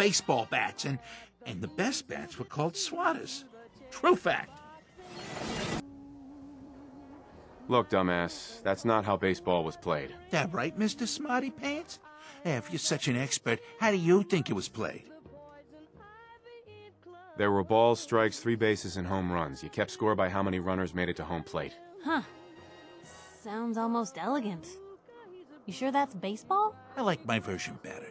baseball bats, and, and the best bats were called swatters. True fact. Look, dumbass, that's not how baseball was played. That right, Mr. Smarty Pants? Hey, if you're such an expert, how do you think it was played? There were balls, strikes, three bases, and home runs. You kept score by how many runners made it to home plate. Huh. Sounds almost elegant. You sure that's baseball? I like my version better.